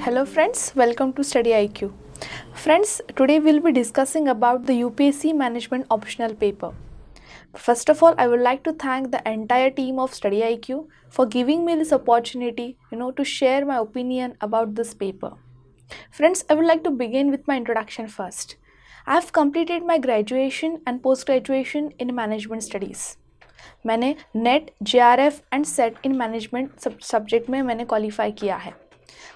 Hello friends welcome to study I Q friends today will be discussing about the U P S C management optional paper first of all I would like to thank the entire team of study I Q for giving me this opportunity you know to share my opinion about this paper friends I would like to begin with my introduction first I have completed my graduation and post graduation in management studies मैंने NET J R F and SET in management subject में मैंने qualify किया है।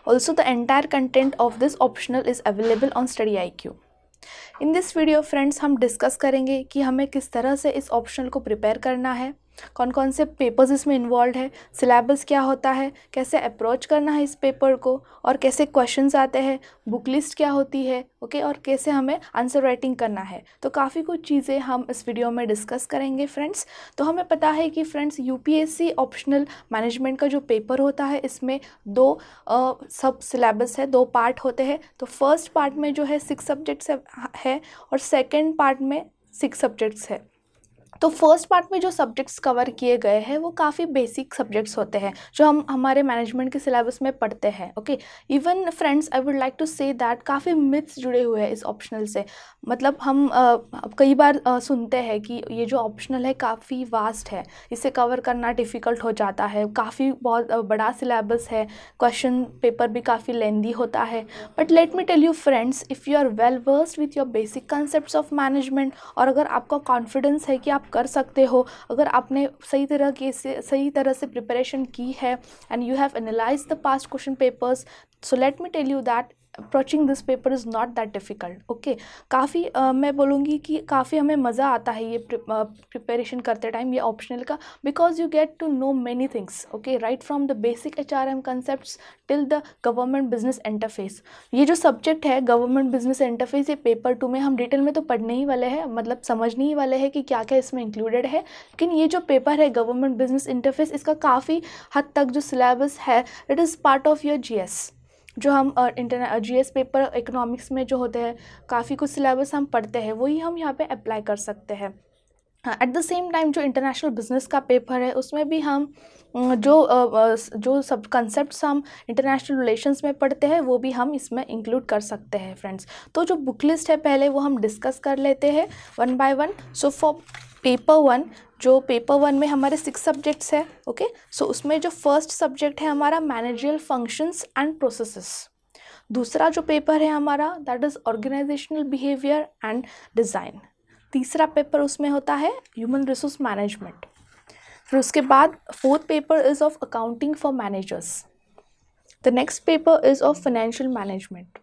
Also the entire content of this optional is available on StudyIQ. In this video friends हम discuss करेंगे कि हमें किस तरह से इस ऑप्शनल को प्रिपेयर करना है कौन कौन से पेपर्स इसमें इन्वॉल्व है सिलेबस क्या होता है, कैसे अप्रोच करना है इस पेपर को, और कैसे क्वेश्चंस आते हैं बुक लिस्ट क्या होती है ओके और कैसे हमें आंसर राइटिंग करना है। तो काफ़ी कुछ चीज़ें हम इस वीडियो में डिस्कस करेंगे फ्रेंड्स तो हमें पता है कि फ्रेंड्स यूपीएससी ऑप्शनल मैनेजमेंट का जो पेपर होता है, इसमें दो सब सिलेबस है, दो पार्ट होते हैं। तो फ़र्स्ट पार्ट में जो है सिक्स सब्जेक्ट्स है और सेकेंड पार्ट में सिक्स सब्जेक्ट्स है। तो फ़र्स्ट पार्ट में जो सब्जेक्ट्स कवर किए गए हैं वो काफ़ी बेसिक सब्जेक्ट्स होते हैं जो हम हमारे मैनेजमेंट के सिलेबस में पढ़ते हैं okay even friends I would like to say that काफ़ी मिथ्स जुड़े हुए हैं इस ऑप्शनल से। मतलब हम आ, कई बार आ, सुनते हैं कि ये जो ऑप्शनल है काफ़ी वास्ट है इसे कवर करना डिफ़िकल्ट हो जाता है काफ़ी बहुत बड़ा सिलेबस है क्वेश्चन पेपर भी काफ़ी लेंदी होता है। But let me tell you friends if you are well versed with your basic concept of management और अगर आपका कॉन्फिडेंस है कि आप कर सकते हो। अगर आपने सही तरह के से, सही तरह से प्रिपरेशन की है and you have analyse the past question papers so let me tell you that approaching this paper is not that difficult okay काफ़ी मैं बोलूँगी कि काफ़ी हमें मज़ा आता है ये प्रिपरेशन करते टाइम ये ऑप्शनल का because you get to know many things okay right from the basic H R M concept till the government business interface ये जो सब्जेक्ट है गवर्नमेंट बिज़नेस इंटरफेस ये पेपर टू में हम डिटेल में तो पढ़ने ही वाले हैं मतलब समझने ही वाले हैं कि क्या क्या इसमें इंक्लूडेड है, लेकिन ये जो पेपर है गवर्नमेंट बिज़नेस इंटरफेस इसका काफ़ी हद तक जो सिलेबस है it is part of your G S जो हम इंटरने जी एस पेपर इकोनॉमिक्स में जो होते हैं, काफ़ी कुछ सिलेबस हम पढ़ते हैं, वही हम यहाँ पे अप्लाई कर सकते हैं। एट द सेम टाइम जो इंटरनेशनल बिज़नेस का पेपर है उसमें भी हम जो जो सब कंसेप्ट हम इंटरनेशनल रिलेशंस में पढ़ते हैं वो भी हम इसमें इंक्लूड कर सकते हैं फ्रेंड्स तो जो बुक लिस्ट है पहले वो हम डिस्कस कर लेते हैं one by one so for paper one जो पेपर वन में हमारे सिक्स सब्जेक्ट्स है ओके okay? सो so, उसमें जो फ़र्स्ट सब्जेक्ट है हमारा मैनेजरियल फ़ंक्शंस एंड प्रोसेसेस दूसरा जो पेपर है हमारा that is organisational behaviour and design तीसरा पेपर उसमें होता है ह्यूमन रिसोर्स मैनेजमेंट फिर उसके बाद fourth paper is of accounting for managers the next paper is of financial management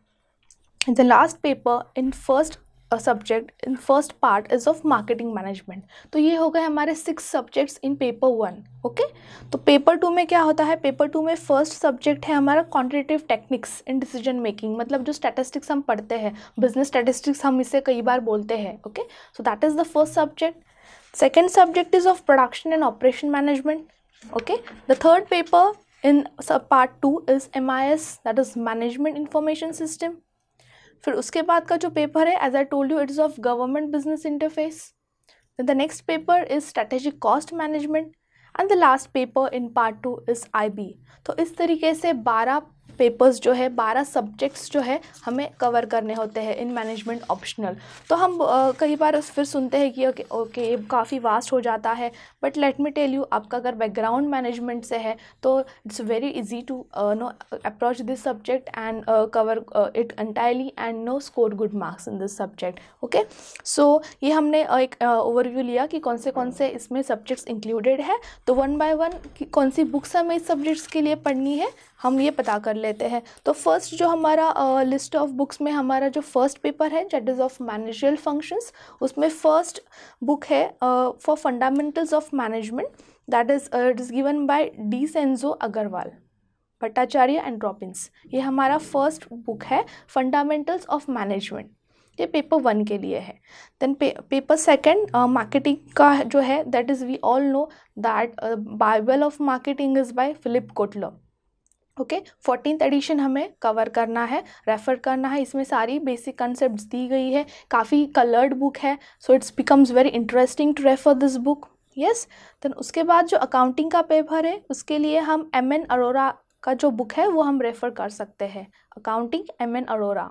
the last paper in first subject in first part is of marketing management तो ये हो गए हमारे six subjects in paper one okay तो paper two में क्या होता है? पेपर टू में फ़र्स्ट सब्जेक्ट है हमारा quantitative techniques in decision making मतलब जो स्टैटिस्टिक्स हम पढ़ते हैं बिज़नेस स्टैटिस्टिक्स हम इसे कई बार बोलते हैं okay so that is the first subject second subject is of production and operation management okay the third paper in part two is M I S that is management information system फिर उसके बाद का जो paper है as I told you it is of government business interface the next paper is strategic cost management and the last paper in part two is I B तो इस तरीके से बारह पेपर्स जो है बारह सब्जेक्ट्स जो है हमें कवर करने होते हैं इन मैनेजमेंट ऑप्शनल तो हम कई बार फिर सुनते हैं कि ओके ओके ये काफ़ी वास्ट हो जाता है but let me tell you आपका अगर बैकग्राउंड मैनेजमेंट से है तो it's very easy to know approach this subject and cover it entirely and know score good marks in this subject okay so ये हमने uh, एक ओवरव्यू uh, लिया कि कौन से कौन से इसमें सब्जेक्ट्स इंक्लूडेड है तो वन बाय वन कौन सी बुक्स हमें इस सब्जेक्ट्स के लिए पढ़नी है हम ये पता कर लेते हैं। तो फ़र्स्ट जो हमारा लिस्ट ऑफ़ बुक्स में हमारा जो फ़र्स्ट पेपर है that is of managerial functions उसमें फ़र्स्ट बुक है for fundamentals of management that is it is given by DeCenzo Agarwal Bhattacharya and Robbins ये हमारा फ़र्स्ट बुक है फंडामेंटल्स ऑफ़ मैनेजमेंट ये पेपर वन के लिए है। देन पेपर सेकंड मार्केटिंग का जो है that is we all know that bible of marketing is by Philip Kotler okay fourteen edition हमें कवर करना है रेफ़र करना है। इसमें सारी बेसिक कंसेप्ट दी गई है। काफ़ी कलर्ड बुक है so it's becomes very interesting to refer this book yes then उसके बाद जो अकाउंटिंग का पेपर है, उसके लिए हम एम एन अरोरा का जो बुक है, वो हम रेफ़र कर सकते हैं। Accounting M N Arora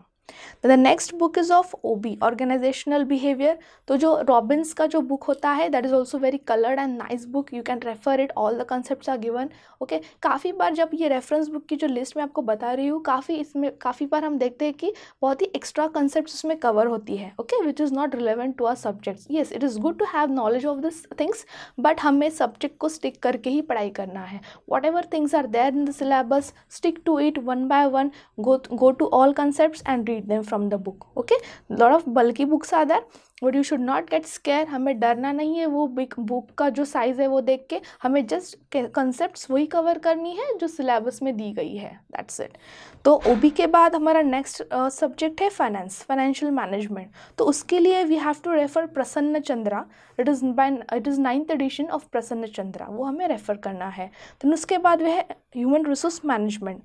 the next book is of O B organisational behaviour तो जो रॉबिन्स का जो बुक होता है that is also very coloured and nice book you can refer it all the concept are given okay काफ़ी बार जब ये रेफरेंस बुक की जो लिस्ट मैं आपको बता रही हूँ, काफ़ी इसमें, काफ़ी बार हम देखते हैं कि बहुत ही एक्स्ट्रा कंसेप्ट उसमें कवर होती है okay which is not relevant to our subjects yes it is good to have knowledge of this things but हमें सब्जेक्ट को स्टिक करके ही पढ़ाई करना है। Whatever things are there in the syllabus stick to it one by one go go to all concept and read them from the book okay lot of बल्कि books are there but you should not get scare हमें डरना नहीं है वो big book का जो size है वो देख के। हमें जस्ट कंसेप्ट वही कवर करनी है जो सिलेबस में दी गई है। दैट्स इट तो ओ के बाद हमारा नेक्स्ट सब्जेक्ट है फाइनेंस फाइनेंशियल मैनेजमेंट तो उसके लिए we have to refer Prasanna Chandra. It is by it is ninth edition of Prasanna Chandra. वो हमें रेफ़र करना है। तो उसके बाद वह है human resource management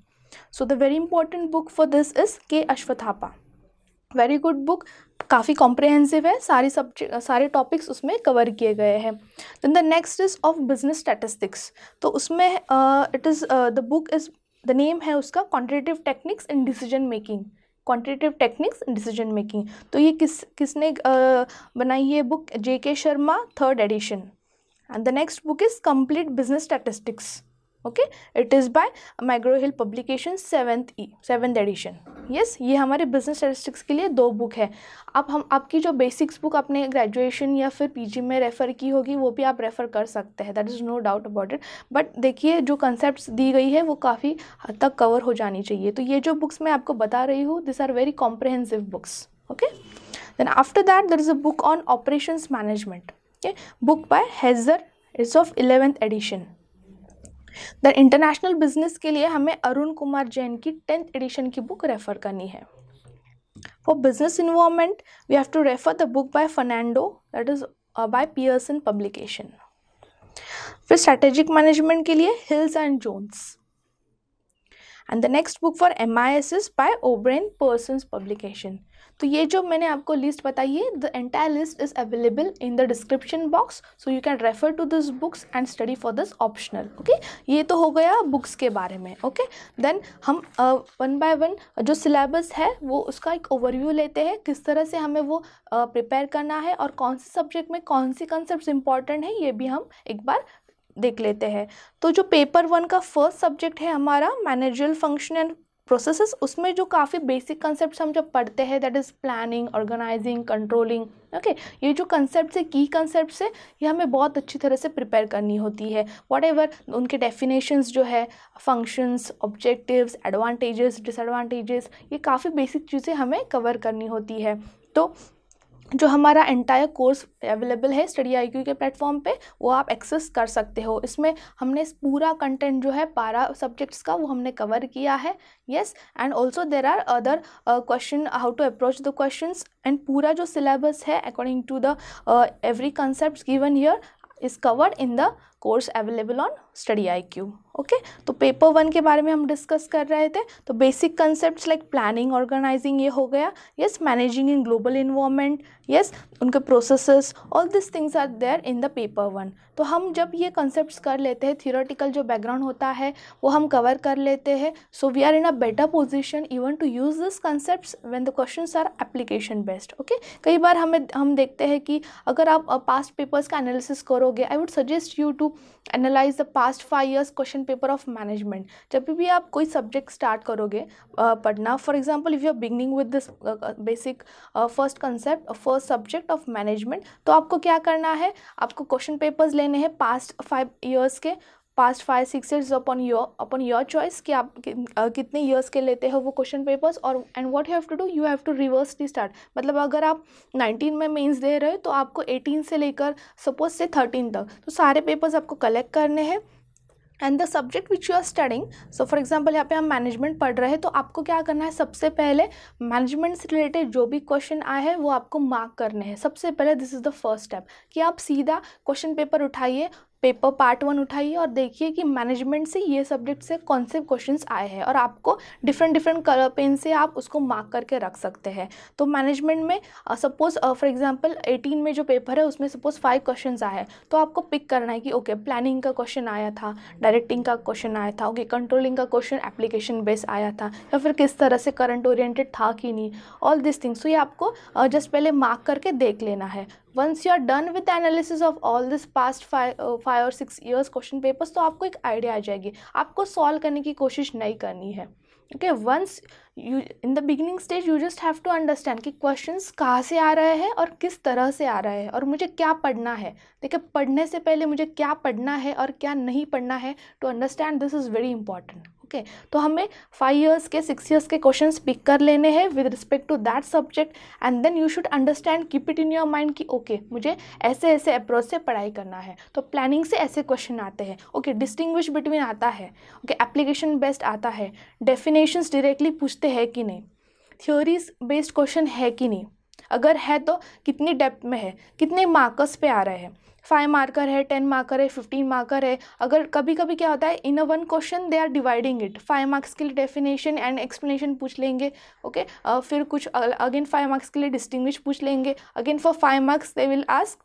so the very important book for this is K Ashwathappa very good book काफ़ी कॉम्प्रहेंसिव है। सारी सब्जेक्ट सारे टॉपिक्स उसमें कवर किए गए हैं। Then the next is of business statistics तो उसमें it is the book is the name है उसका quantitative techniques in decision making quantitative techniques in decision making तो ये किस किसने uh, बनाई ये book J K Sharma third edition and the next book is complete business statistics okay? It is by McGraw Hill publication seventh E seventh edition yes ये हमारे business statistics के लिए दो बुक है। अब हम, आपकी जो बेसिक्स बुक आपने ग्रेजुएशन या फिर पीजी में रेफ़र की होगी, वो भी आप रेफ़र कर सकते हैं। That is no doubt about it but देखिए, जो कंसेप्ट दी गई है, वो काफ़ी हद तक कवर हो जानी चाहिए। तो ये जो बुक्स मैं आपको बता रही हूँ this are very comprehensive books okay then after that there is a book on operations management okay book by Heizer it's of eleventh edition the international business के लिए हमें अरुण कुमार जैन की टेंथ एडिशन की बुक रेफ़र करनी है। For business environment we have to refer the book by Fernando that is by Pearson publication फिर strategic management के लिए Hills and Jones and the next book for M I S is by O'Brien Pearson publication तो ये जो मैंने आपको list बताई है the entire list is available in the description box so you can refer to this books and study for this optional okay ये तो हो गया बुक्स के बारे में ओके okay? देन हम वन बाय वन जो सिलेबस है वो उसका एक ओवरव्यू लेते हैं किस तरह से हमें वो प्रिपेयर uh, करना है और कौन से सब्जेक्ट में कौन सी कंसेप्ट इंपॉर्टेंट है ये भी हम एक बार देख लेते हैं तो जो पेपर वन का फ़र्स्ट सब्जेक्ट है हमारा मैनेजरल फ़ंक्शन एंड प्रोसेसेस उसमें जो काफ़ी बेसिक कंसेप्ट हम जब पढ़ते हैं that is planning organising controlling okay ये जो कंसेप्ट है की कंसेप्ट है, ये हमें बहुत अच्छी तरह से प्रिपेयर करनी होती है। वॉट एवर उनके डेफिनेशंस जो है फ़ंक्शंस ऑब्जेक्टिव्स एडवांटेजेस डिसएडवांटेजेस ये काफ़ी बेसिक चीज़ें हमें कवर करनी होती है। तो जो हमारा एंटायर कोर्स अवेलेबल है स्टडी आईक्यू के प्लेटफॉर्म पे, वो आप एक्सेस कर सकते हो। इसमें हमने पूरा कंटेंट जो है, पारा सब्जेक्ट्स का, वो हमने कवर किया है। Yes and also there are other question how to approach the question and पूरा जो सिलेबस है according to the every concept given year is covered in the course available on study I Q okay तो paper one के बारे में हम discuss कर रहे थे। तो basic concept like planning organising ये हो गया। Yes managing in global environment yes उनके processes all this things are there in the paper one तो हम जब ये कंसेप्ट कर लेते हैं थियोरटिकल जो बैकग्राउंड होता है, वो हम कवर कर लेते हैं। So we are in a better position even to use this concept when the question are application based okay कई बार हमें, हम देखते हैं कि अगर आप पास्ट पेपर्स का एनालिसिस करोगे I would suggest you to analyse the past five years question paper of management जब भी आप कोई सब्जेक्ट स्टार्ट करोगे पढ़ना for example if you are beginning with this basic first concept first subject of management तो आपको क्या करना है? आपको क्वेश्चन पेपर्स लेने हैं पास्ट फाइव ईयर्स के past five six years upon your upon your choice कि आप कि, कितने ईयर्स के लेते हो वो क्वेश्चन पेपर्स और and what you have to do you have to reverse the start मतलब अगर आप 19 में मेंस दे रहे हो तो आपको 18 से लेकर सपोज़ से 13 तक तो सारे पेपर्स आपको कलेक्ट करने हैं। And the subject which you are studying so for example यहाँ पे हम मैनेजमेंट पढ़ रहे हैं तो आपको क्या करना है? सबसे पहले मैनेजमेंट से रिलेटेड जो भी क्वेश्चन आए हैं, वो आपको मार्क करने हैं। सबसे पहले this is the first step कि आप सीधा क्वेश्चन पेपर उठाइए पेपर पार्ट वन उठाइए और देखिए कि मैनेजमेंट से ये सब्जेक्ट से कौन से क्वेश्चंस आए हैं और आपको डिफरेंट डिफरेंट कलर पेन से आप उसको मार्क करके रख सकते हैं। तो मैनेजमेंट में सपोज़ फॉर एग्जांपल 18 में जो पेपर है उसमें सपोज़ फाइव क्वेश्चन आए हैं। तो आपको पिक करना है कि ओके okay, प्लानिंग का क्वेश्चन आया था डायरेक्टिंग का क्वेश्चन आया था ओके okay, कंट्रोलिंग का क्वेश्चन एप्लीकेशन बेस आया था या फिर किस तरह से करंट ओरिएंटेड था कि नहीं ऑल दिस थिंग्स तो ये आपको जस्ट uh, पहले मार्क करके देख लेना है। Once you are done with analysis of all this past five और सिक्स ईयर्स क्वेश्चन पेपर्स तो आपको एक आइडिया आ जाएगी। आपको सॉल्व करने की कोशिश नहीं करनी है। Okay once you in the beginning stage you just have to understand कि क्वेश्चंस कहाँ से आ रहे हैं और किस तरह से आ रहे हैं और मुझे क्या पढ़ना है। देखिए, पढ़ने से पहले मुझे क्या पढ़ना है और क्या नहीं पढ़ना है? To understand this is very important okay तो हमें फाइव ईयर्स के सिक्स ईयर्स के क्वेश्चन पिक कर लेने हैं with respect to that subject and then you should understand keep it in your mind कि ओके okay, मुझे ऐसे ऐसे अप्रोच से पढ़ाई करना है। तो प्लानिंग से ऐसे क्वेश्चन आते हैं। ओके डिस्टिंग्विश बिटवीन आता है। ओके एप्लीकेशन बेस्ड आता है। डेफिनेशंस डायरेक्टली पूछते हैं कि नहीं? थ्योरीज बेस्ड क्वेश्चन है कि नहीं? अगर है तो कितनी डेप्थ में है? कितने मार्कर्स पे आ रहे हैं? फाइव मार्कर है टेन मार्कर है फिफ्टीन मार्कर है। अगर कभी कभी क्या होता है in a one question they are dividing it five marks के लिए डेफिनेशन एंड एक्सप्लेनेशन पूछ लेंगे ओके okay? uh, फिर कुछ अगेन फाइव मार्क्स के लिए डिस्टिंग्विश पूछ लेंगे। Again for five marks they will ask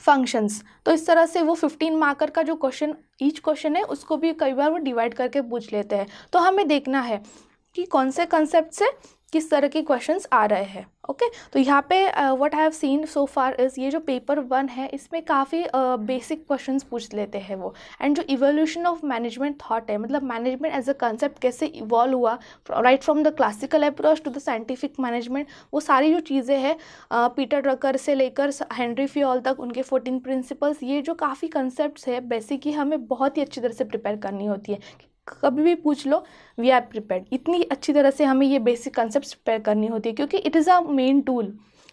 functions तो इस तरह से वो फिफ्टीन मार्कर का जो क्वेश्चन ईच क्वेश्चन है उसको भी कई बार वो डिवाइड करके पूछ लेते हैं। तो हमें देखना है कि कौन से कंसेप्ट से किस तरह के क्वेश्चंस आ रहे हैं ओके okay? तो यहाँ पे what I have seen so far is ये जो पेपर वन है, इसमें काफ़ी बेसिक क्वेश्चंस पूछ लेते हैं वो एंड जो इवोल्यूशन ऑफ़ मैनेजमेंट थॉट है मतलब मैनेजमेंट एज अ कंसेप्ट कैसे इवॉल्व हुआ right from the classical approach to the scientific management वो सारी जो चीज़ें हैं पीटर रकर से लेकर हेनरी फ्यूल तक, उनके फोर्टीन प्रिंसिपल्स ये जो काफ़ी कंसेप्ट है बेसिक बेसिकली हमें बहुत ही अच्छी तरह से प्रिपेयर करनी होती है कभी भी पूछ लो वी आर प्रिपेयर इतनी अच्छी तरह से हमें ये बेसिक कॉन्सेप्ट प्रिपेयर करनी होती है, क्योंकि it is a main tool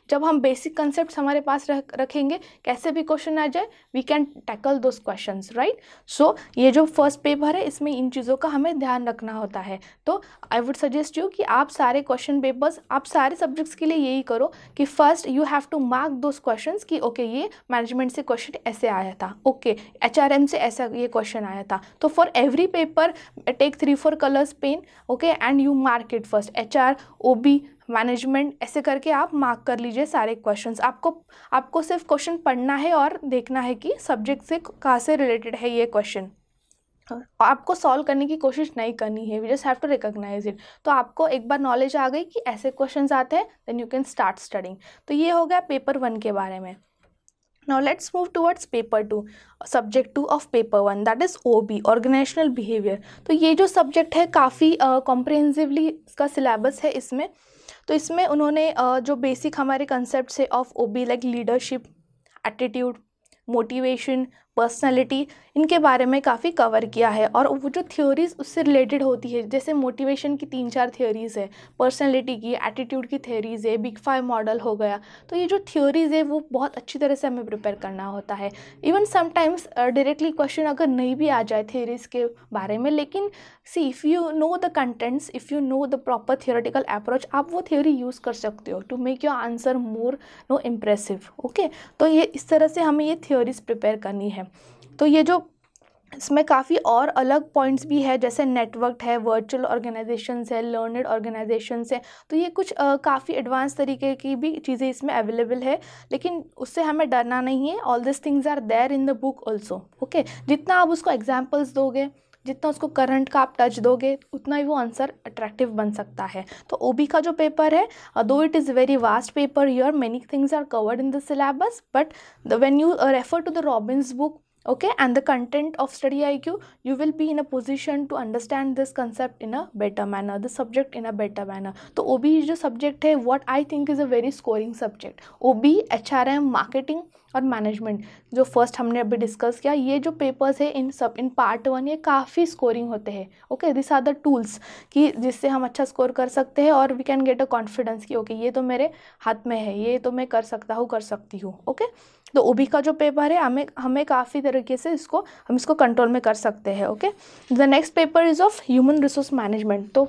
जब हम बेसिक कंसेप्ट हमारे पास रख रखेंगे कैसे भी क्वेश्चन आ जाए we can tackle those question right so ये जो फ़र्स्ट पेपर है इसमें इन चीज़ों का हमें ध्यान रखना होता है। तो आई वुड सजेस्ट यू कि आप सारे क्वेश्चन पेपर्स आप सारे सब्जेक्ट्स के लिए यही करो कि first you have to mark those question कि ओके okay, ये मैनेजमेंट से क्वेश्चन ऐसे आया था ओके एच आर एम से ऐसा ये क्वेश्चन आया था। तो for every paper take three four colours pen okay and you mark it first H R O B management ऐसे करके आप मार्क कर लीजिए सारे क्वेश्चन आपको आपको सिर्फ़ क्वेश्चन पढ़ना है और देखना है कि सब्जेक्ट से कहाँ से रिलेटेड है ये क्वेश्चन आपको सॉल्व करने की कोशिश नहीं करनी है we just have to recognise it तो आपको एक बार नॉलेज आ गई कि ऐसे क्वेश्चंस आते हैं then you can start studying तो ये हो गया पेपर वन के बारे में। Now let's move towards paper two subject two of paper one that is O B organisational behaviour तो ये जो सब्जेक्ट है काफ़ी कॉम्प्रहेंसिवली uh, इसका सिलेबस है इसमें। तो इसमें उन्होंने जो बेसिक हमारे कंसेप्ट है of O B like leadership attitude motivation personality इनके बारे में काफ़ी कवर किया है और वो जो थ्योरीज उससे रिलेटेड होती है, जैसे मोटिवेशन की तीन चार थ्योरीज़ है पर्सनैलिटी की एटीट्यूड की थ्योरीज़ है बिग फाइव मॉडल हो गया। तो ये जो थ्योरीज़ है, वो बहुत अच्छी तरह से हमें प्रिपेयर करना होता है। इवन समटाइम्स डायरेक्टली क्वेश्चन अगर नहीं भी आ जाए थ्योरीज़ के बारे में, लेकिन see if you know the contents if you know the proper theoretical approach आप वो थ्योरी यूज़ कर सकते हो to make your answer more no impressive okay तो ये इस तरह से हमें ये थ्योरीज प्रिपेयर करनी है। तो ये जो इसमें काफ़ी और अलग पॉइंट्स भी है, जैसे नेटवर्क है वर्चुअल ऑर्गेनाइजेशंस है लर्नड ऑर्गेनाइजेशंस है तो ये कुछ काफ़ी एडवांस तरीके की भी चीज़ें इसमें अवेलेबल है, लेकिन उससे हमें डरना नहीं है। All this things are there in the book also okay जितना आप उसको एग्जाम्पल्स दोगे, जितना उसको करंट का आप टच दोगे, उतना ही वो आंसर अट्रैक्टिव बन सकता है। तो ओबी का जो पेपर है though it is very vast paper your many things are covered in the syllabus but when you refer to the Robbins book okay and the content of study iq you will be in a position to understand this concept in a better manner the subject in a better manner. तो O B जो subject है what I think is a very scoring subject O B H R M marketing और management जो first हमने अभी discuss किया ये जो पेपर्स है इन सब इन पार्ट वन ये काफ़ी स्कोरिंग होते हैं. Okay this are the tools कि जिससे हम अच्छा स्कोर कर सकते हैं और we can get a confidence कि ओके okay, ये तो मेरे हाथ में है ये तो मैं कर सकता हूँ कर सकती हूँ. Okay okay? तो ओबी का जो पेपर है, हमें हमें काफ़ी तरीके से इसको, हम इसको कंट्रोल में कर सकते हैं okay the next paper is of human resource management तो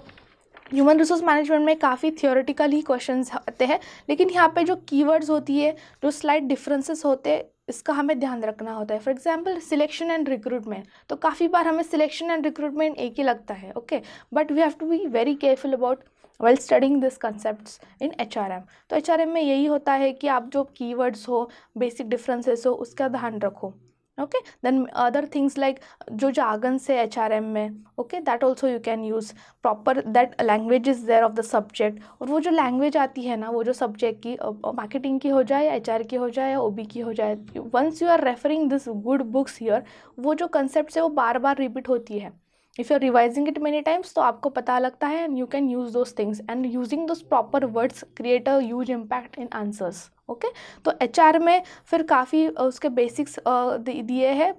ह्यूमन रिसोर्स मैनेजमेंट में काफ़ी थियोरेटिकल ही क्वेश्चन आते हैं, लेकिन यहाँ पे जो कीवर्ड्स होती है, जो स्लाइड डिफरेंसेस होते हैं, इसका हमें ध्यान रखना होता है। For example selection and recruitment तो काफ़ी बार हमें सिलेक्शन एंड रिक्रूटमेंट एक ही लगता है okay but we have to be very careful about well studying this concept in H तो एच में यही होता है कि आप जो कीवर्ड्स हो बेसिक डिफरेंसेस हो, उसका ध्यान रखो okay then other things like जो jargon से एच आर एम में okay that also you can use proper that language is there of the subject और वो जो लैंग्वेज आती है ना, वो जो सब्जेक्ट की मार्केटिंग की हो जाए या एच आर की हो जाए या ओ बी की हो जाए once you are referring this good books here वो जो कंसेप्ट है वो बार बार रिपीट होती है। If you are revising it many times तो आपको पता लगता है and you can use those things and using those proper words create a impact in answers okay तो एच आर में फिर काफ़ी उसके बेसिक्स दिए हैं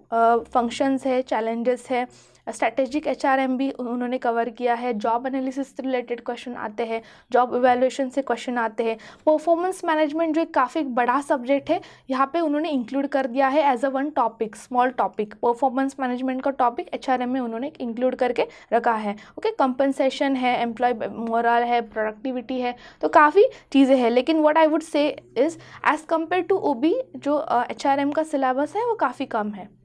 फ़ंक्शंस है चैलेंजेस है स्ट्रेटेजिक एचआरएम भी उन्होंने कवर किया है। जॉब एनालिसिस से रिलेटेड क्वेश्चन आते हैं। जॉब इवेल्युएशन से क्वेश्चन आते हैं। परफॉर्मेंस मैनेजमेंट जो एक काफ़ी बड़ा सब्जेक्ट है यहाँ पे उन्होंने इंक्लूड कर दिया है as a one topic small topic performance management का टॉपिक एचआरएम में उन्होंने इंक्लूड करके रखा है। ओके कंपनसेशन है एम्प्लॉय मोरल है प्रोडक्टिविटी है तो काफ़ी चीज़ें हैं। लेकिन what I would say is as compare to OB जो एच uh, का सिलेबस है वो काफ़ी कम है।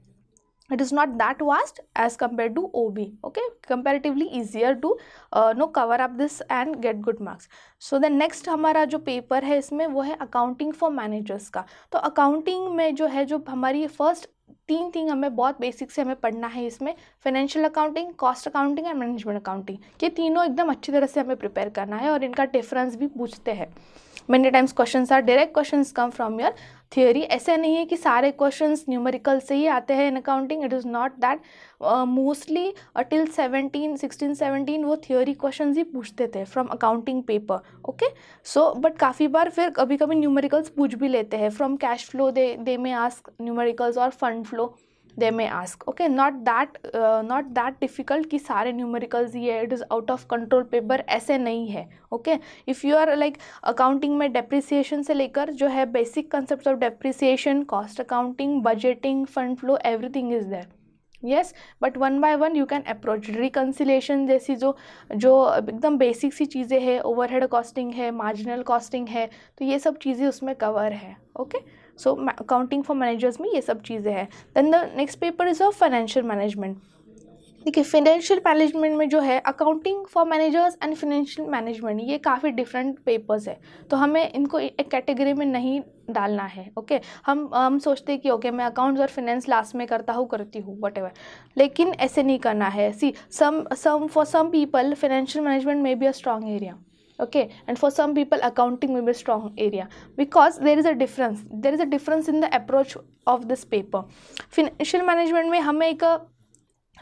It is not that vast as compared to OB okay? Comparatively easier to uh, no cover up this and get good marks. So the next हमारा जो paper है इसमें वो है अकाउंटिंग फॉर मैनेजर्स का। तो अकाउंटिंग में जो है जो हमारी फ़र्स्ट तीन थिंग हमें बहुत बेसिक से हमें पढ़ना है इसमें financial accounting cost accounting and management accounting ये तीनों एकदम अच्छी तरह से हमें प्रिपेयर करना है और इनका डिफरेंस भी पूछते हैं। Many times question are direct question come from your theory ऐसे नहीं है कि सारे क्वेश्चन न्यूमेरिकल से ही आते हैं in accounting it is not that mostly till seventeen sixteen seventeen वो थियोरी क्वेश्चन ही पूछते थे from accounting paper okay so but काफ़ी बार फिर कभी कभी न्यूमेरिकल्स पूछ भी लेते हैं. From cash flow they they may ask numericals और fund flow they may ask okay not that not that difficult कि सारे न्यूमेरिकल्स ये it is out of control paper ऐसे नहीं है okay if you are like accounting में depreciation से लेकर जो है basic concept of depreciation cost accounting budgeting fund flow everything is there yes but one by one you can approach reconciliation जैसी जो जो एकदम बेसिक सी चीज़ें हैं ओवरहेड कॉस्टिंग है मार्जिनल कॉस्टिंग है तो ये सब चीज़ें उसमें कवर है okay okay? So accounting for managers में ये सब चीज़ें हैं। Then the next paper is of financial management देखिए फिनेंशियल मैनेजमेंट में जो है accounting for managers and financial management ये काफ़ी डिफरेंट पेपर्स है। तो हमें इनको एक कैटेगरी में नहीं डालना है ओके? हम हम सोचते हैं कि ओके मैं अकाउंट्स और फिनेंस लास्ट में करता हूँ, करती हूँ वट लेकिन ऐसे नहीं करना है। See some some for some people financial management में be a strong area okay and for some people accounting will be a strong area because there is a difference there is a difference in the approach of this paper financial management में हमें एक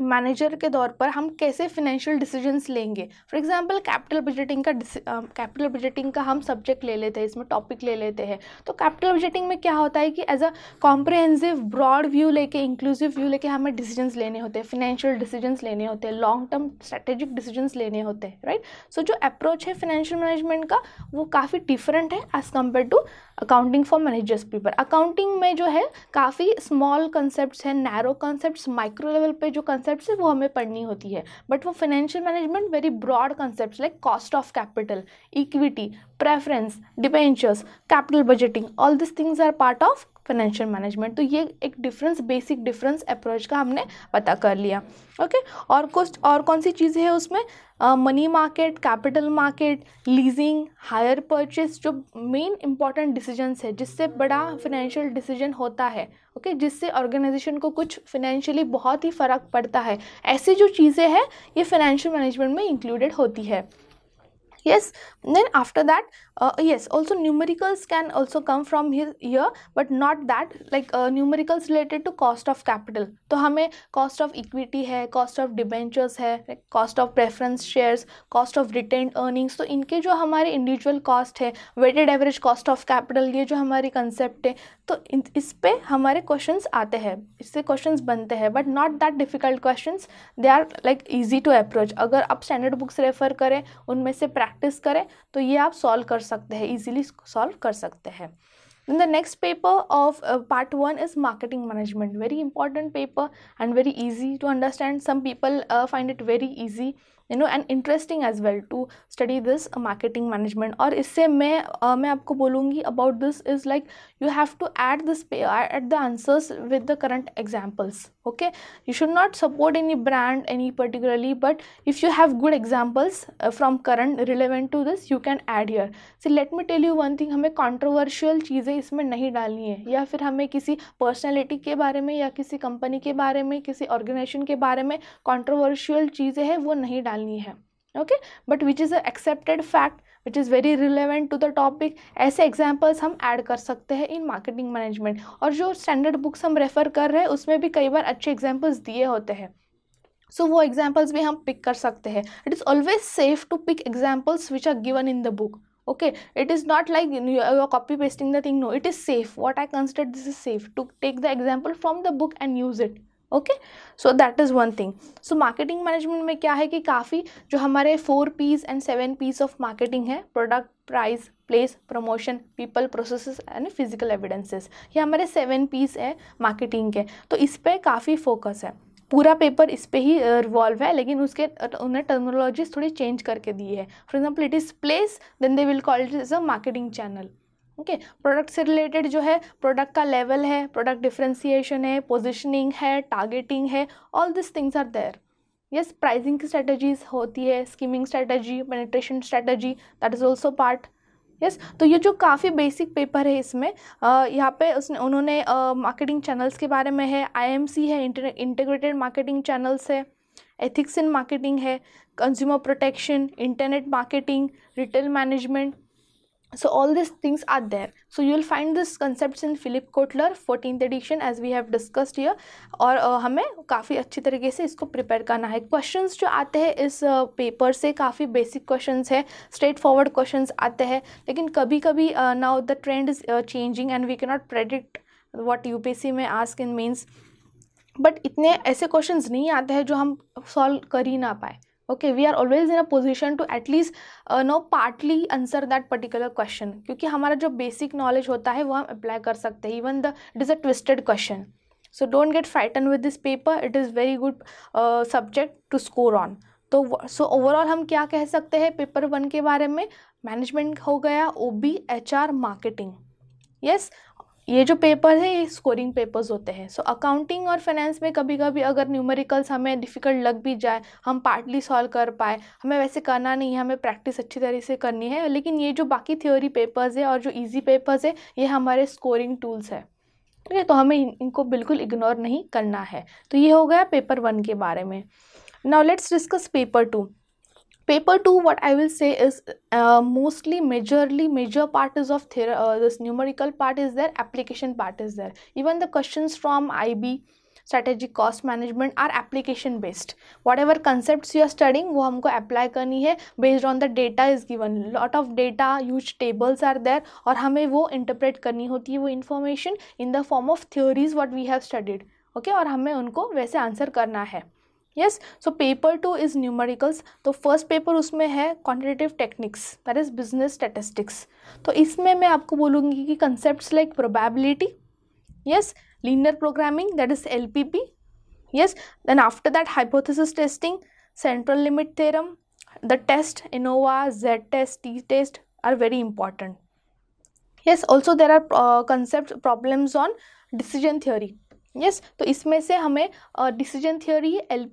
manager के तौर पर हम कैसे financial decisions लेंगे? For example capital budgeting का कैपिटल बजटिंग का हम सब्जेक्ट ले लेते हैं, इसमें टॉपिक ले लेते हैं। तो कैपिटल बजटिंग में क्या होता है कि as a comprehensive broad view लेके इंक्लूसिव व्यू लेके हमें डिसीजंस लेने होते हैं फिनेंशियल डिसीजंस लेने होते हैं लॉन्ग टर्म स्ट्रेटेजिक डिसीजंस लेने होते हैं राइट सो जो अप्रोच है फिनेंशियल मैनेजमेंट का, वो काफ़ी डिफरेंट है as compare to accounting for managers paper accounting में जो है, काफ़ी स्मॉल कंसेप्ट हैं नैरो कंसेप्ट माइक्रो लेवल पे जो है वो हमें पढ़नी होती है। बट वो financial management very broad concept like cost of capital equity preference debentures capital budgeting all this things are part of financial management तो ये एक डिफरेंस बेसिक डिफरेंस अप्रोच का हमने पता कर लिया। ओके? और कुछ, और कौन सी चीज़ें हैं उसमें? Money market capital market leasing hire purchase जो मेन इंपॉर्टेंट डिसीजंस है, जिससे बड़ा फिनेंशियल डिसीज़न होता है। Okay okay? जिससे ऑर्गेनाइजेशन को कुछ फिनेंशियली बहुत ही फ़र्क पड़ता है। ऐसी जो चीज़ें हैं, ये फाइनेंशियल मैनेजमेंट में इंक्लूडेड होती है। Yes? Then after that uh, yes also numericals can also come from here, but not that like uh, numericals related to cost of capital तो हमें cost of equity है cost of debentures है cost of preference shares cost of retained earnings तो इनके जो हमारे individual cost है weighted average cost of capital ये जो हमारी concept है तो इस पे हमारे क्वेश्चंस आते हैं इससे क्वेश्चंस बनते हैं but not that difficult questions they are like easy to approach अगर आप स्टैंडर्ड बुक्स रेफ़र करें उनमें से प्रैक्टिस करें तो ये आप सॉल्व कर सकते हैं इजीली सॉल्व कर सकते हैं। In the next paper of part one is marketing management very important paper and very easy to understand some people find it very easy you know and interesting as well to study this marketing management और इससे मैं uh, मैं आपको बोलूँगी about this is like you have to add this at the answers with the current examples okay you should not support any brand any particularly but if you have good examples from current relevant to this you can add yeah so let me tell you one thing हमें controversial चीज़ें इसमें नहीं डालनी है या फिर हमें किसी पर्सनैलिटी के बारे में या किसी कंपनी के बारे में किसी ऑर्गेनाइजेशन के बारे में कॉन्ट्रोवर्शियल चीज़ें हैं वो नहीं डालनी है okay but which is a accepted fact which is very relevant to the topic ऐसे एग्जाम्पल्स हम ऐड कर सकते हैं इन मार्केटिंग मैनेजमेंट और जो स्टैंडर्ड बुक्स हम रेफ़र कर रहे हैं उसमें भी कई बार अच्छे एग्जाम्पल्स दिए होते हैं। सो so, वो एग्जाम्पल्स भी हम पिक कर सकते हैं। It is always safe to pick examples which are given in the book is not like you are copy pasting the thing. No it is safe. What i consider this is safe to take the example from the book and use it. Okay so that is one thing so marketing management में क्या है कि काफ़ी जो हमारे four Ps and seven Ps of marketing है product price place promotion people process and physical evidences ये हमारे सेवन पीस है मार्केटिंग के। तो इस पर काफ़ी फोकस है। पूरा पेपर इस पर ही रिवॉल्व है, लेकिन उसके उन्हें टर्मोलॉजीज थोड़ी चेंज करके दी है। For example it is place then they will call it is a marketing channel okay product से रिलेटेड जो है प्रोडक्ट का लेवल है प्रोडक्ट डिफ्रेंसिएशन है पोजिशनिंग है टारगेटिंग है all this things are there yes pricing की स्ट्रेटजीज होती है skimming strategy penetration strategy that is also part yes तो ये जो काफ़ी बेसिक पेपर है इसमें यहाँ पे उसने, उन्होंने मार्केटिंग चैनल्स के बारे में है आईएमसी है इंटीग्रेटेड मार्केटिंग चैनल्स है एथिक्स इन मार्केटिंग है consumer protection internet marketing retail management so all these things are there. So you will find this concepts in philip kotler 14th edition as we have discussed here. और uh, हमें काफ़ी अच्छी तरीके से इसको prepare करना है। क्वेश्चंस जो आते हैं इस पेपर uh, से काफ़ी बेसिक क्वेश्चंस है स्ट्रेट फॉरवर्ड क्वेश्चंस आते हैं लेकिन कभी कभी now the trend is changing and we cannot predict what UPSC में आस्क इन मीन्स बट इतने ऐसे क्वेश्चंस नहीं आते हैं जो हम सॉल्व कर ही ना पाए। Okay we are always in a position to at least know partly answer that particular question क्योंकि हमारा जो बेसिक नॉलेज होता है, वो हम अप्लाई कर सकते हैं even the it is a twisted question so don't get frightened with this paper it is very good subject to score on तो सो ओवरऑल हम क्या कह सकते हैं पेपर वन के बारे में? मैनेजमेंट हो गया O B H R marketing yes ये जो पेपर है, ये स्कोरिंग पेपर्स होते हैं। सो अकाउंटिंग और फाइनेंस में कभी कभी अगर न्यूमेरिकल्स हमें डिफ़िकल्ट लग भी जाए, हम पार्टली सॉल्व कर पाए, हमें वैसे करना नहीं है, हमें प्रैक्टिस अच्छी तरह से करनी है, लेकिन ये जो बाकी थ्योरी पेपर्स है और जो ईजी पेपर्स है, ये हमारे स्कोरिंग टूल्स है। ठीक है तो हमें इनको बिल्कुल इग्नोर नहीं करना है। तो ये हो गया पेपर वन के बारे में। Now let's discuss paper two paper 2 what i will say is uh, mostly majorly major part is of uh, this numerical part is there application part is there even the questions from ib strategic cost management are application based whatever concepts you are studying wo humko apply karni hai based on the data is given lot of data huge tables are there aur hame wo interpret karni hoti hai wo information in the form of theories what we have studied okay aur hame unko वैसे answer करना है yes so paper two is numericals तो first paper उसमें है quantitative techniques that is business statistics तो इसमें मैं आपको बोलूँगी कि concept like probability yes linear programming that is L P P yes then after that hypothesis testing central limit theorem the test ANOVA Z test T test are very important also there are uh, concept problems on decision theory. Yes yes, तो इसमें से हमें decision theory L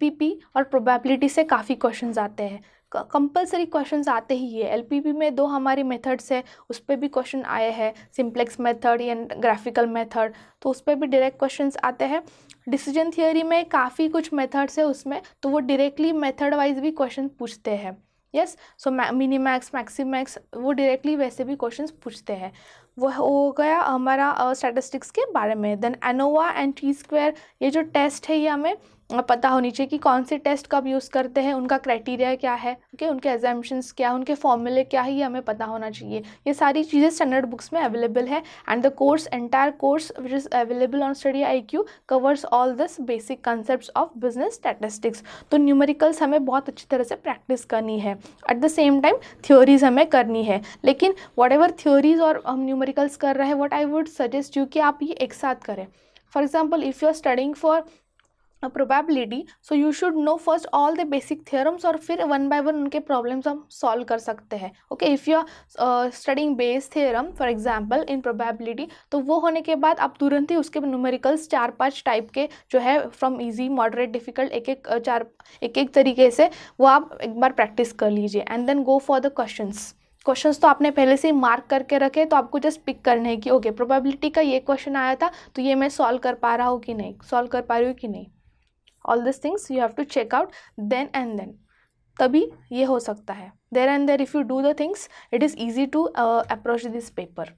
और probability से काफ़ी questions आते हैं। Compulsory questions आते ही है। एलपीपी में दो हमारी मेथड्स है उस पर भी क्वेश्चन आए हैं। सिंप्लेक्स मेथड या ग्राफिकल मेथड तो उस पर भी डायरेक्ट क्वेश्चंस आते हैं। डिसीज़न थियोरी में काफ़ी कुछ मेथड्स है उसमें तो वो डायरेक्टली मेथड वाइज भी क्वेश्चन पूछते हैं। यस सो मिनीमैक्स मैक्सीमैक्स वो डायरेक्टली वैसे भी क्वेश्चन पूछते हैं। वो हो गया हमारा स्टैटिस्टिक्स के बारे में। Then ANOVA and T square ये जो टेस्ट है ये हमें पता होनी चाहिए कि कौन से टेस्ट कब यूज़ करते हैं, उनका क्राइटेरिया क्या है ओके उनके एग्जाम्पन्स क्या उनके फॉर्मूले क्या है, ये हमें पता होना चाहिए। ये सारी चीज़ें स्टैंडर्ड बुक्स में अवेलेबल है and the course entire course which is available on Study I Q covers all this basic concept of business statistics तो न्यूमेरिकल्स हमें बहुत अच्छी तरह से प्रैक्टिस करनी है। At the same time theories हमें करनी है। लेकिन वट एवर थ्योरीज और हम न्यूमेरिकल्स कर रहे हैं what I would suggest you कि आप ये एक साथ करें। For example if you are studying for probability so you should know first all the basic theorems और फिर वन बाय वन उनके प्रॉब्लम्स हम सॉल्व कर सकते हैं। Okay if you are studying Bayes theorem for example in probability तो वो होने के बाद आप तुरंत ही उसके न्यूमेरिकल्स चार पाँच टाइप के जो है फ्रॉम इजी मॉडरेट डिफ़िकल्ट एक एक चार, एक एक तरीके से वो आप एक बार प्रैक्टिस कर लीजिए। And then go for the questions questions तो आपने पहले से ही मार्क करके रखे तो आपको जस्ट पिक करने हैं कि। ओके प्रोबेबिलिटी का ये क्वेश्चन आया था तो ये मैं सॉल्व कर पा रहा हूँ कि नहीं? सॉल्व कर पा रही हूँ कि नहीं? All this things you have to check out then and then तभी ये हो सकता है। There and there if you do the things it is easy to approach this paper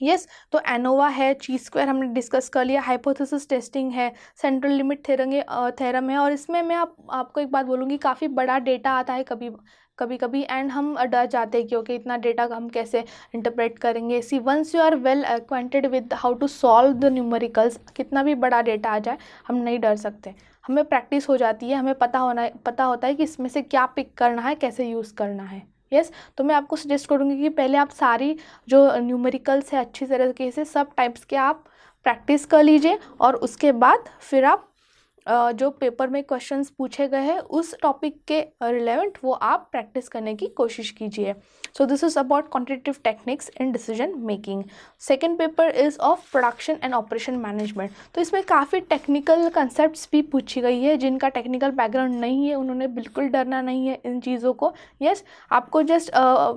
yes तो एनोवा है ची स्क्वायर हमने डिस्कस कर लिया हाइपोथेसिस टेस्टिंग है सेंट्रल लिमिट थेरंगे थेरम है, और इसमें मैं आप, आपको एक बात बोलूँगी, काफ़ी बड़ा डेटा आता है कभी कभी कभी एंड हम डर जाते हैं क्योंकि इतना डेटा हम कैसे इंटरप्रेट करेंगे? See once you are well acquainted with how to solve the numericals कितना भी बड़ा डेटा आ जाए, हम नहीं डर सकते। हमें प्रैक्टिस हो जाती है हमें पता होना पता होता है कि इसमें से क्या पिक करना है कैसे यूज़ करना है। यस yes, तो मैं आपको सजेस्ट करूँगी कि पहले आप सारी जो न्यूमेरिकल्स है अच्छी तरीके से सब टाइप्स के आप प्रैक्टिस कर लीजिए और उसके बाद फिर आप जो पेपर में क्वेश्चंस पूछे गए हैं उस टॉपिक के रिलेवेंट वो आप प्रैक्टिस करने की कोशिश कीजिए। So this is about quantitative techniques in decision making second paper is of production and operation management तो इसमें काफ़ी टेक्निकल कंसेप्ट भी पूछी गई है जिनका टेक्निकल बैकग्राउंड नहीं है उन्होंने बिल्कुल डरना नहीं है इन चीज़ों को। यस yes, आपको जस्ट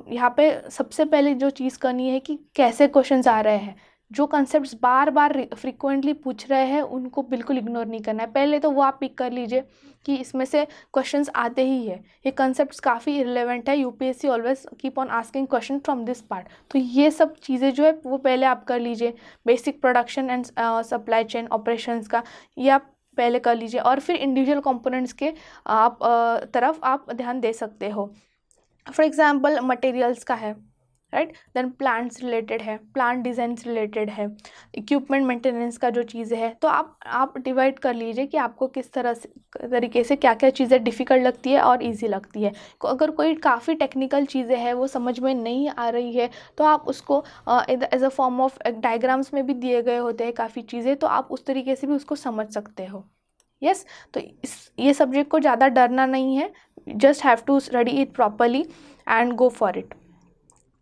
यहाँ पे सबसे पहले जो चीज़ करनी है कि कैसे क्वेश्चन आ रहे हैं। जो कंसेप्ट बार बार फ्रिक्वेंटली पूछ रहे हैं उनको बिल्कुल इग्नोर नहीं करना है। पहले तो वो आप पिक कर लीजिए कि इसमें से क्वेश्चंस आते ही है। ये कंसेप्ट काफ़ी रिलेवेंट है। UPSC always keep on asking question from this part तो ये सब चीज़ें जो है वो पहले आप कर लीजिए। Basic production and supply chain operation का ये आप पहले कर लीजिए। और फिर इंडिविजुअल कंपोनेंट्स के आप uh, तरफ़ आप ध्यान दे सकते हो। फॉर एग्ज़ाम्पल मटेरियल्स का है। राइट? देन प्लांट्स रिलेटेड है प्लांट डिज़ाइन रिलेटेड है इक्विपमेंट मेंटेनेंस का जो चीज़ें है तो आप आप डिवाइड कर लीजिए कि आपको किस तरह से, तरीके से क्या क्या चीज़ें डिफ़िकल्ट लगती है और इजी लगती है। अगर कोई काफ़ी टेक्निकल चीज़ें हैं, वो समझ में नहीं आ रही है तो आप उसको as a form of diagrams में भी दिए गए होते हैं काफ़ी चीज़ें तो आप उस तरीके से भी उसको समझ सकते हो। Yes yes? तो इस, ये सब्जेक्ट को ज़्यादा डरना नहीं है just have to study it properly and go for it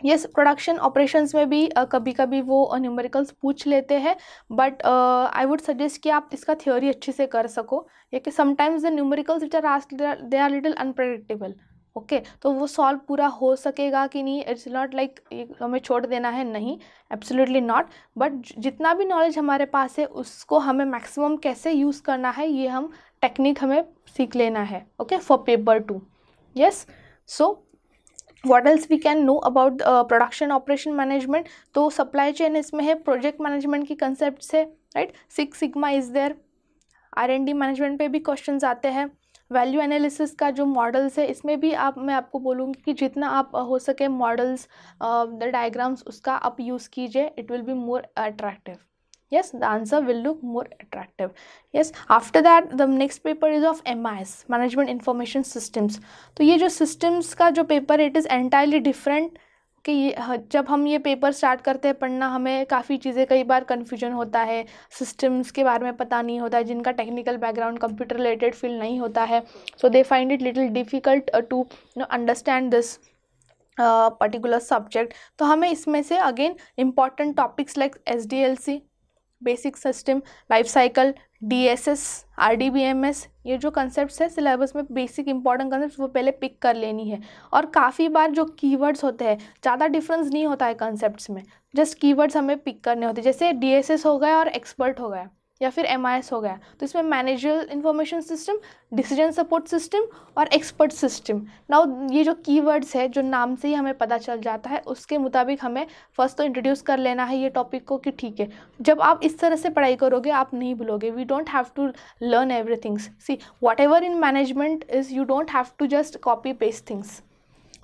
yes production operations में भी uh, कभी कभी वो न्यूमेरिकल्स पूछ लेते हैं बट आई वुड सजेस्ट कि आप इसका थ्योरी अच्छे से कर सको या कि sometimes the numericals which are asked they are little unpredictable okay तो वो सॉल्व पूरा हो सकेगा कि नहीं इट्स नॉट लाइक हमें छोड़ देना है नहीं एब्सोल्युटली नॉट बट जितना भी नॉलेज हमारे पास है उसको हमें मैक्सिमम कैसे यूज़ करना है ये हम टेक्निक हमें सीख लेना है okay for paper two yes so what else we can know about production operation management तो सप्लाई चेन इसमें है प्रोजेक्ट मैनेजमेंट की कंसेप्ट है right six sigma is there R and D management पे भी क्वेश्चन आते हैं. वैल्यू एनालिसिस का जो मॉडल्स है, इसमें भी आप, मैं आपको बोलूँगी कि जितना आप हो सके मॉडल्स द डायग्राम्स उसका आप यूज़ कीजिए. It will be more attractive yes, the answer will look more attractive. Yes, after that, the next paper is of MIS management information systems. तो ये जो systems का जो paper, it is entirely different कि जब हम ये पेपर स्टार्ट करते हैं, पढ़ना हमें काफ़ी चीज़ें, कई बार कन्फ्यूज़न होता है सिस्टम्स के बारे में पता नहीं होता है, जिनका technical background computer related field नहीं होता है so they find it little difficult to know understand this particular subject तो हमें इसमें से again important topics like S D L C basic system life cycle D S S R D B M S ये जो concept है syllabus में basic important concept वो पहले पिक कर लेनी है। और काफ़ी बार जो कीवर्ड्स होते हैं, ज़्यादा डिफरेंस नहीं होता है कंसेप्ट में। जस्ट कीवर्ड्स हमें पिक करने होते हैं। जैसे डी एस एस हो गया और एक्सपर्ट हो गया। या फिर एमआईएस हो गया। तो इसमें manager information system decision support system और एक्सपर्ट सिस्टम नाउ ये जो कीवर्ड्स है, जो नाम से ही हमें पता चल जाता है, उसके मुताबिक हमें फ़र्स्ट तो इंट्रोड्यूस कर लेना है ये टॉपिक को कि ठीक है। जब आप इस तरह से पढ़ाई करोगे, आप नहीं भूलोगे। We don't have to learn every things see whatever in management is you don't have to just copy paste things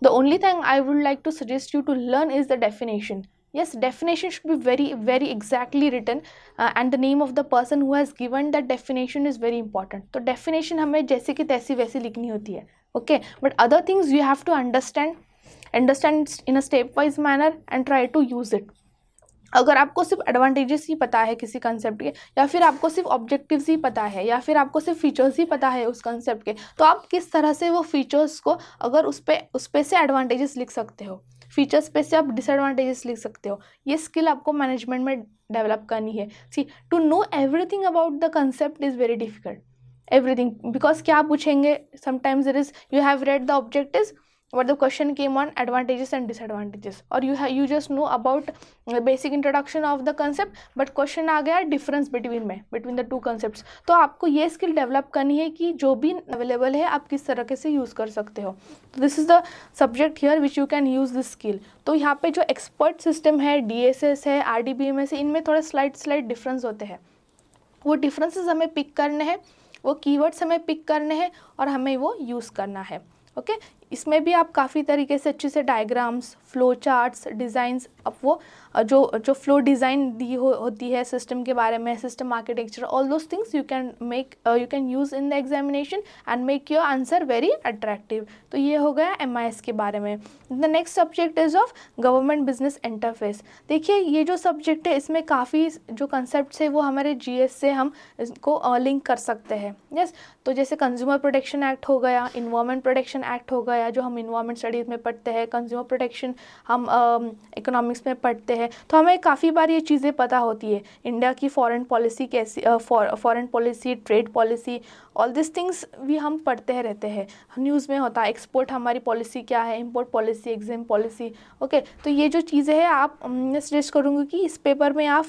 the only thing I would like to suggest you to learn is the definition yes definition should be very very exactly written uh, and the name of the person who has given that definition is very important तो definition हमें जैसे कि तैसी वैसी लिखनी होती है okay but other things you have to understand understand in a step wise manner and try to use it अगर आपको सिर्फ़ एडवांटेजेस ही पता है किसी कंसेप्ट के या फिर आपको सिर्फ़ ऑब्जेक्टिव्स ही पता है या फिर आपको सिर्फ़ फीचर्स ही पता है उस कंसेप्ट के तो आप किस तरह से वो फीचर्स को अगर उस पर उस पर से एडवांटेजेस लिख सकते हो फीचर्स पे से आप डिसएडवांटेजेस लिख सकते हो। ये स्किल आपको मैनेजमेंट में डेवलप करनी है। See to know everything about the concept is very difficult everything because क्या पूछेंगे? Sometimes it is you have read the objectives what the question came on advantages and disadvantages or you you just know about basic introduction of the concept but question आ गया difference between में between the two concepts तो आपको ये skill develop करनी है कि जो भी available है आप किस तरह से use कर सकते हो तो this is the subject here which you can use this skill तो यहाँ पे जो expert system है DSS है RDBMS है इनमें थोड़ा slight slight difference होते हैं वो differences हमें pick करने हैं वो keywords हमें pick करने हैं और हमें वो use करना है ओके okay? इसमें भी आप काफ़ी तरीके से अच्छे से डायग्राम्स फ्लो चार्ट्स डिज़ाइंस अब वो जो जो फ्लो डिज़ाइन दी हो, होती है सिस्टम के बारे में system architecture all those things you can make you can use in the examination and make your answer very attractive तो ये हो गया एमआईएस के बारे में। The next subject is of government business interface देखिए, ये जो सब्जेक्ट है, इसमें काफ़ी जो कंसेप्ट है, वो हमारे जीएस से हम इसको लिंक कर सकते हैं। Yes yes? तो जैसे कंज्यूमर प्रोटेक्शन एक्ट हो गया इन्वायरमेंट प्रोटेक्शन एक्ट हो गया जो हम इन्वायरमेंट स्टडीज़ में पढ़ते हैं कंज्यूमर प्रोटेक्शन हम इकोनॉमिक्स में पढ़ते हैं तो हमें काफ़ी बार ये चीज़ें पता होती है। इंडिया की फॉरेन पॉलिसी कैसी foreign policy trade policy all this things भी हम पढ़ते रहते हैं। न्यूज़ में होता है एक्सपोर्ट हमारी पॉलिसी क्या है import policy exam policy okay तो ये जो चीज़ें हैं, आप, मैं सजेस्ट करूँगी कि इस पेपर में आप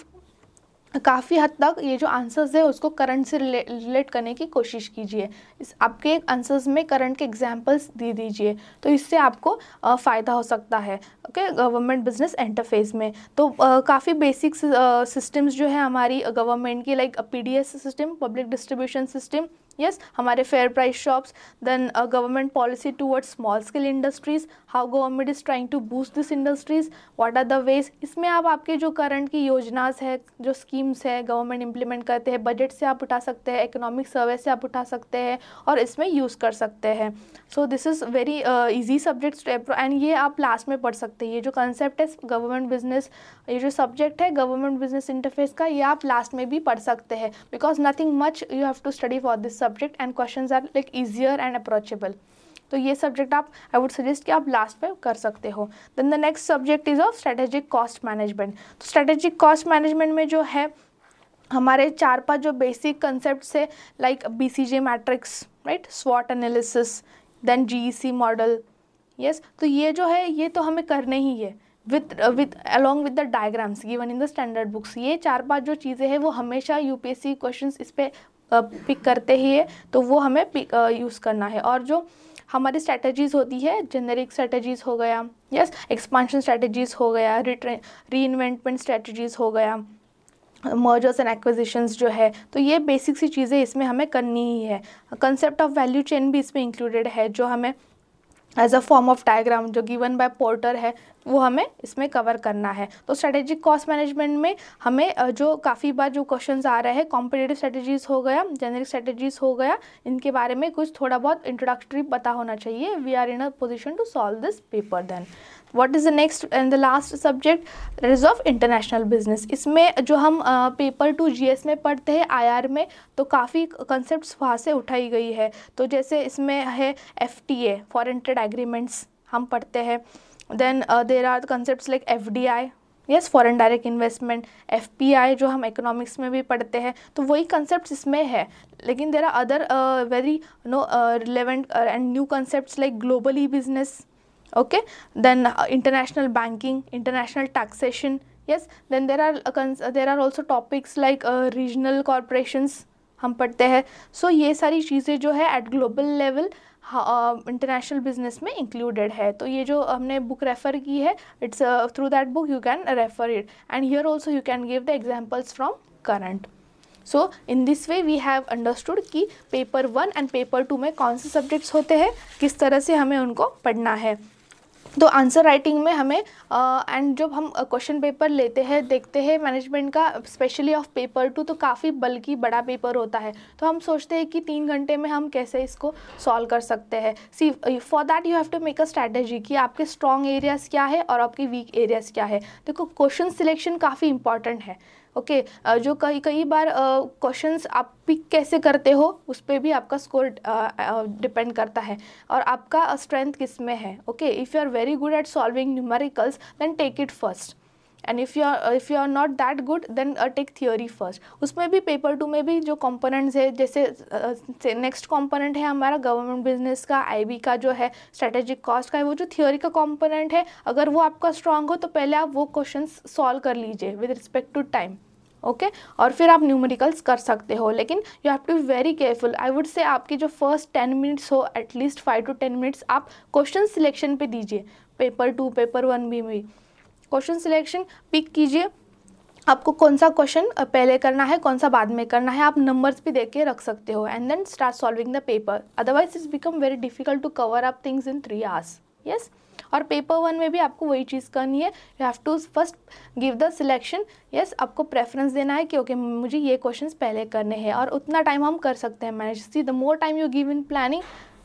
काफ़ी हद तक ये जो आंसर्स है उसको करंट से रिलेट करने की कोशिश कीजिए। इस आपके आंसर्स में करंट के एग्जांपल्स दे दीजिए तो इससे आपको फ़ायदा हो सकता है। ओके गवर्नमेंट बिज़नेस इंटरफेस में। तो काफ़ी बेसिक सिस्टम्स जो है हमारी गवर्नमेंट की like PDS system public distribution system yes, हमारे fair price shops then government policy towards small scale industries how government is trying to boost this industries what are the ways इसमें आप आपके जो current की योजनास है, जो स्कीम्स है गवर्नमेंट इंप्लीमेंट करते हैं बजट से आप उठा सकते हैं इकोनॉमिक सर्वे से आप उठा सकते हैं, और इसमें यूज़ कर सकते हैं। So this is very easy subject and ये आप लास्ट में पढ़ सकते हैं। ये जो कंसेप्ट है गवर्नमेंट बिज़नेस ये जो सब्जेक्ट है गवर्नमेंट बिज़नेस इंटरफेस का, ये आप लास्ट में भी पढ़ सकते हैं। Because nothing much you have to study for this subject and question are like easier and approachable तो ये सब्जेक्ट आप आई वुड सजेस्ट कि आप लास्ट में कर सकते हो। Then the next subject is of strategic cost management तो स्ट्रेटेजिक कॉस्ट मैनेजमेंट में जो है, हमारे चार पाँच जो बेसिक कंसेप्ट है like B C J matrix right स्वॉट analysis then G E C model yes तो ये जो है, ये तो हमें करने ही है। With with along with the diagrams given in the standard books ये चार पाँच जो चीज़ें हैं, वो हमेशा यूपीएससी क्वेश्चंस इस पर पिक करते ही है तो वो हमें यूज़ करना है। और जो हमारी स्ट्रैटेजीज़ होती है जेनरिक स्ट्रैटेजीज़ हो गया यस एक्सपांशन स्ट्रैटेजीज़ हो गया री इन्वेंटमेंट स्ट्रैटेजीज़ हो गया मर्जर्स एंड एक्विजिशंस जो है तो ये बेसिक सी चीज़ें इसमें हमें करनी ही है। कंसेप्ट ऑफ़ वैल्यू चेन भी इसमें इंक्लूडेड है, जो हमें as a form of diagram जो गिवन बाय पोर्टर है, वो हमें इसमें कवर करना है। तो स्ट्रेटेजिक कॉस्ट मैनेजमेंट में हमें जो काफ़ी बार जो क्वेश्चंस आ रहे हैं कॉम्पिटेटिव स्ट्रेटेजीज हो गया जेनरिक स्ट्रेटेजीज हो गया, इनके बारे में कुछ थोड़ा बहुत इंट्रोडक्टरी पता होना चाहिए। We are in a position to solve this paper then what is the next and the last subject that is of international business इसमें जो हम पेपर टू जीएस में पढ़ते हैं आई आर में तो काफ़ी कंसेप्ट वहाँ से उठाई गई है। तो जैसे इसमें है F T A foreign trade agreements हम पढ़ते हैं। Then there are concept like F D I yes foreign direct investment F P I जो हम इकोनॉमिक्स में भी पढ़ते हैं। तो वही कंसेप्ट इसमें है। लेकिन there are other very no relevant and new concept like globally business international banking international taxation. Yes? Then there are uh, there are also topics like uh, regional corporations. हम पढ़ते हैं। सो so, ये सारी चीज़ें जो है at global level international business में included है। तो ये जो हमने बुक रेफ़र की है it's through that book you can refer it and here also you can give the examples from current so in this way we have understood कि paper one and paper two में कौन से subjects होते हैं किस तरह से हमें उनको पढ़ना है। तो आंसर राइटिंग में हमें एंड जब हम क्वेश्चन पेपर लेते हैं, देखते हैं मैनेजमेंट का स्पेशली ऑफ़ पेपर टू तो काफ़ी बल्कि बड़ा पेपर होता है। तो हम सोचते हैं कि तीन घंटे में हम कैसे इसको सॉल्व कर सकते हैं। See for that you have to make a strategy कि आपके स्ट्रॉन्ग एरियाज़ क्या है और आपके वीक एरियाज़ क्या है। देखो क्वेश्चन सिलेक्शन काफ़ी इंपॉर्टेंट है। ओके okay, जो कई कई बार क्वेश्चंस आप पिक कैसे करते हो उस पर भी आपका स्कोर डिपेंड करता है। और आपका स्ट्रेंथ किसमें है? Okay if you are very good at solving numericals then take it first and if you are if you are not that good then take theory first उसमें भी पेपर टू में भी जो कंपोनेंट्स है, जैसे next component है हमारा government business का आईबी का जो है स्ट्रेटेजिक कॉस्ट का है, वो जो थियोरी का कंपोनेंट है, अगर वो आपका स्ट्रांग हो तो पहले आप वो क्वेश्चन सॉल्व कर लीजिए with respect to time okay okay? और फिर आप न्यूमेरिकल्स कर सकते हो, लेकिन you have to be very careful I would say आपकी जो फ़र्स्ट टेन मिनट्स हो at least five to ten minutes आप क्वेश्चन सिलेक्शन पे दीजिए पेपर टू पेपर वन भी में क्वेश्चन सिलेक्शन पिक कीजिए। आपको कौन सा क्वेश्चन पहले करना है कौन सा बाद में करना है आप नंबर्स भी देख के रख सकते हो and then start solving the paper otherwise it's become very difficult to cover up things in three hours yes और पेपर वन में भी आपको वही चीज़ करनी है। You have to first give the selection yes आपको प्रेफरेंस देना है कि ओके okay, मुझे ये क्वेश्चन पहले करने हैं और उतना टाइम हम कर सकते हैं manage see the more time you give in planning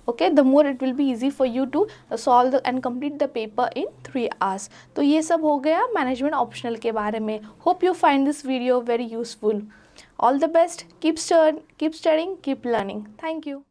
okay the more it will be easy for you to solve and complete the paper in three hours तो ये सब हो गया मैनेजमेंट ऑप्शनल के बारे में. Hope you find this video very useful all the best keep stern keep studying keep learning thank you